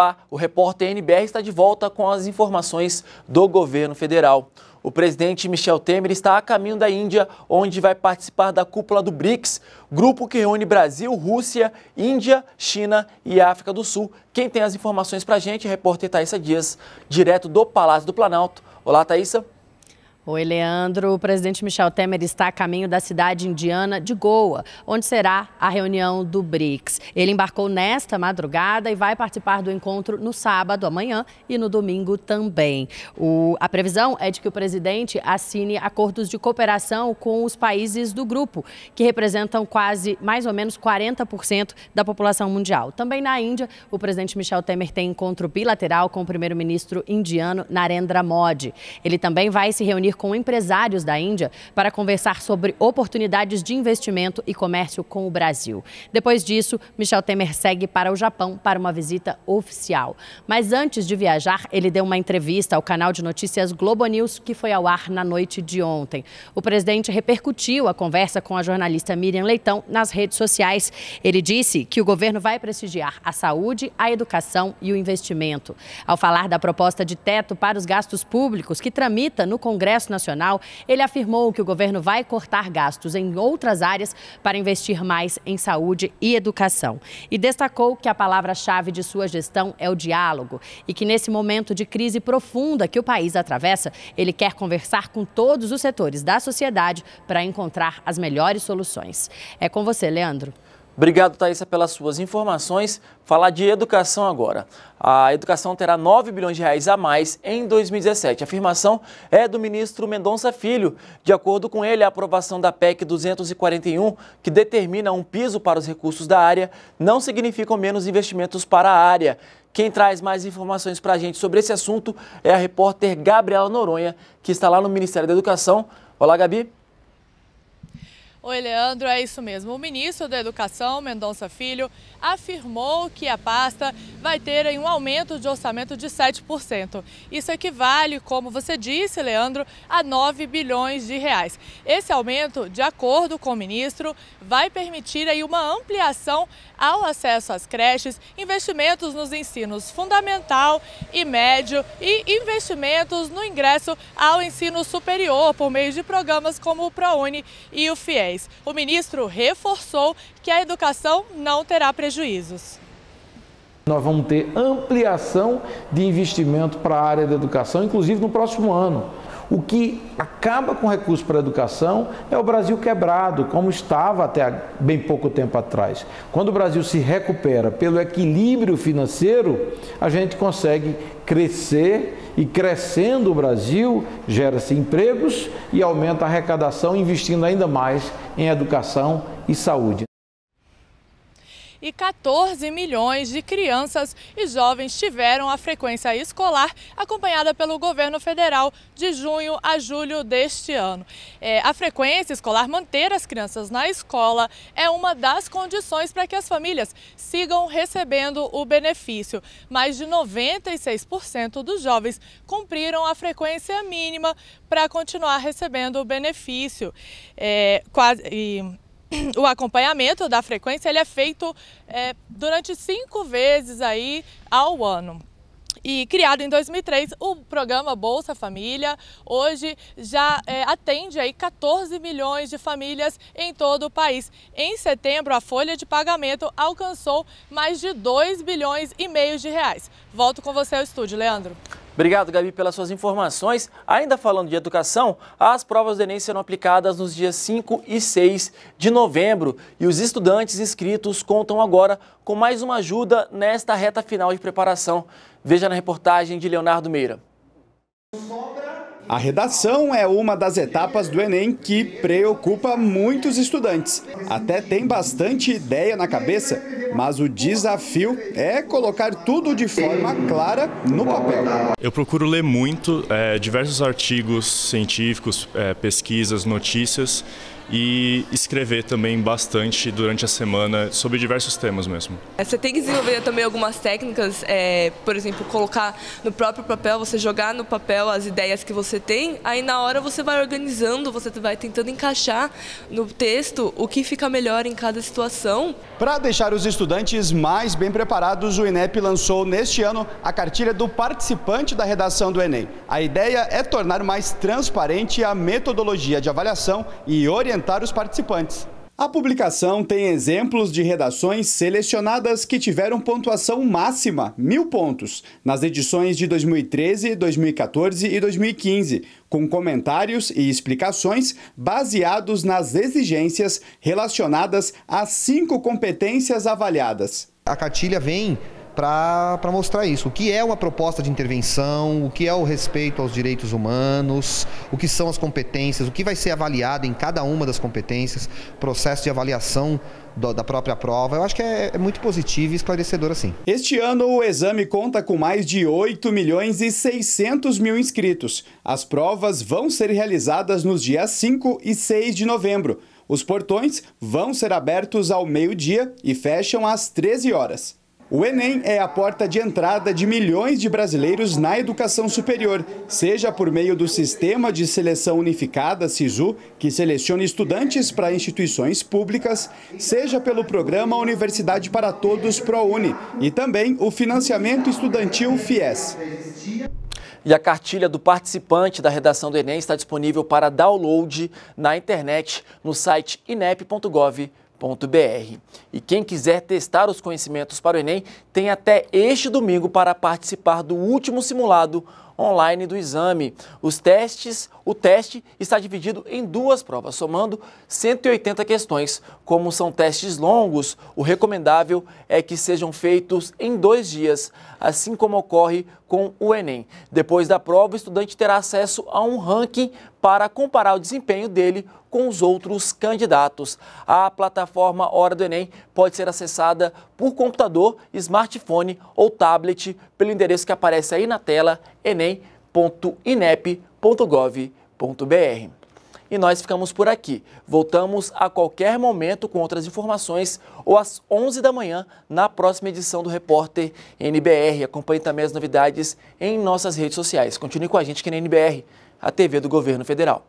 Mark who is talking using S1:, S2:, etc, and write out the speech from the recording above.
S1: Olá, o repórter NBR está de volta com as informações do governo federal. O presidente Michel Temer está a caminho da Índia, onde vai participar da cúpula do BRICS, grupo que reúne Brasil, Rússia, Índia, China e África do Sul. Quem tem as informações para a gente é o repórter Thaisa Dias, direto do Palácio do Planalto. Olá, Thaisa.
S2: Oi, Leandro. O presidente Michel Temer está a caminho da cidade indiana de Goa, onde será a reunião do BRICS. Ele embarcou nesta madrugada e vai participar do encontro no sábado, amanhã e no domingo também. O, a previsão é de que o presidente assine acordos de cooperação com os países do grupo, que representam quase mais ou menos 40% da população mundial. Também na Índia, o presidente Michel Temer tem encontro bilateral com o primeiro-ministro indiano Narendra Modi. Ele também vai se reunir com empresários da Índia para conversar sobre oportunidades de investimento e comércio com o Brasil. Depois disso, Michel Temer segue para o Japão para uma visita oficial. Mas antes de viajar, ele deu uma entrevista ao canal de notícias Globo News, que foi ao ar na noite de ontem. O presidente repercutiu a conversa com a jornalista Miriam Leitão nas redes sociais. Ele disse que o governo vai prestigiar a saúde, a educação e o investimento. Ao falar da proposta de teto para os gastos públicos que tramita no Congresso Congresso Nacional, ele afirmou que o governo vai cortar gastos em outras áreas para investir mais em saúde e educação. E destacou que a palavra-chave de sua gestão é o diálogo e que nesse momento de crise profunda que o país atravessa, ele quer conversar com todos os setores da sociedade para encontrar as melhores soluções. É com você, Leandro.
S1: Obrigado, Thaisa, pelas suas informações. Falar de educação agora. A educação terá 9 bilhões de reais a mais em 2017. A afirmação é do ministro Mendonça Filho. De acordo com ele, a aprovação da PEC 241, que determina um piso para os recursos da área, não significa menos investimentos para a área. Quem traz mais informações para a gente sobre esse assunto é a repórter Gabriela Noronha, que está lá no Ministério da Educação. Olá, Gabi.
S3: Oi, Leandro, é isso mesmo. O ministro da Educação, Mendonça Filho, afirmou que a pasta vai ter um aumento de orçamento de 7%. Isso equivale, como você disse, Leandro, a 9 bilhões de reais. Esse aumento, de acordo com o ministro, vai permitir aí uma ampliação ao acesso às creches, investimentos nos ensinos fundamental e médio e investimentos no ingresso ao ensino superior por meio de programas como o ProUni e o FIES. O ministro reforçou que a educação não terá prejuízos.
S4: Nós vamos ter ampliação de investimento para a área da educação, inclusive no próximo ano. O que acaba com recursos para a educação é o Brasil quebrado, como estava até bem pouco tempo atrás. Quando o Brasil se recupera pelo equilíbrio financeiro, a gente consegue crescer e crescendo o Brasil, gera-se empregos e aumenta a arrecadação, investindo ainda mais em educação e saúde
S3: e 14 milhões de crianças e jovens tiveram a frequência escolar acompanhada pelo governo federal de junho a julho deste ano. É, a frequência escolar, manter as crianças na escola, é uma das condições para que as famílias sigam recebendo o benefício. Mais de 96% dos jovens cumpriram a frequência mínima para continuar recebendo o benefício. É, quase, e o acompanhamento da frequência ele é feito é, durante cinco vezes aí ao ano. E criado em 2003, o programa Bolsa Família hoje já é, atende aí 14 milhões de famílias em todo o país. Em setembro, a folha de pagamento alcançou mais de 2 bilhões e meio de reais. Volto com você ao estúdio, Leandro.
S1: Obrigado, Gabi, pelas suas informações. Ainda falando de educação, as provas do Enem serão aplicadas nos dias 5 e 6 de novembro e os estudantes inscritos contam agora com mais uma ajuda nesta reta final de preparação. Veja na reportagem de Leonardo Meira.
S5: A redação é uma das etapas do Enem que preocupa muitos estudantes. Até tem bastante ideia na cabeça, mas o desafio é colocar tudo de forma clara no papel.
S6: Eu procuro ler muito, é, diversos artigos científicos, é, pesquisas, notícias e escrever também bastante durante a semana sobre diversos temas mesmo.
S7: É, você tem que desenvolver também algumas técnicas, é, por exemplo, colocar no próprio papel, você jogar no papel as ideias que você tem, aí na hora você vai organizando, você vai tentando encaixar no texto o que fica melhor em cada situação.
S5: Para deixar os estudantes mais bem preparados, o INEP lançou neste ano a cartilha do participante da redação do Enem. A ideia é tornar mais transparente a metodologia de avaliação e orientar os participantes. A publicação tem exemplos de redações selecionadas que tiveram pontuação máxima, mil pontos, nas edições de 2013, 2014 e 2015, com comentários e explicações baseados nas exigências relacionadas às cinco competências avaliadas.
S8: A cartilha vem para mostrar isso. O que é uma proposta de intervenção, o que é o respeito aos direitos humanos, o que são as competências, o que vai ser avaliado em cada uma das competências, processo de avaliação do, da própria prova. Eu acho que é, é, muito positivo e esclarecedor assim.
S5: Este ano o exame conta com mais de 8 milhões e 600 mil inscritos. As provas vão ser realizadas nos dias 5 e 6 de novembro. Os portões vão ser abertos ao meio-dia e fecham às 13 horas. O Enem é a porta de entrada de milhões de brasileiros na educação superior, seja por meio do Sistema de Seleção Unificada, SISU, que seleciona estudantes para instituições públicas, seja pelo programa Universidade para Todos ProUni e também o financiamento estudantil FIES.
S1: E a cartilha do participante da redação do Enem está disponível para download na internet no site inep.gov.br e quem quiser testar os conhecimentos para o Enem tem até este domingo para participar do último simulado online do exame. Os testes, o teste está dividido em duas provas, somando 180 questões. Como são testes longos, o recomendável é que sejam feitos em dois dias, assim como ocorre com o Enem. Depois da prova, o estudante terá acesso a um ranking para comparar o desempenho dele com os outros candidatos. A plataforma Hora do Enem pode ser acessada por computador, smartphone ou tablet pelo endereço que aparece aí na tela enem.inep.gov.br. E nós ficamos por aqui. Voltamos a qualquer momento com outras informações ou às 11 da manhã na próxima edição do Repórter NBR. Acompanhe também as novidades em nossas redes sociais. Continue com a gente aqui na NBR, a TV do Governo Federal.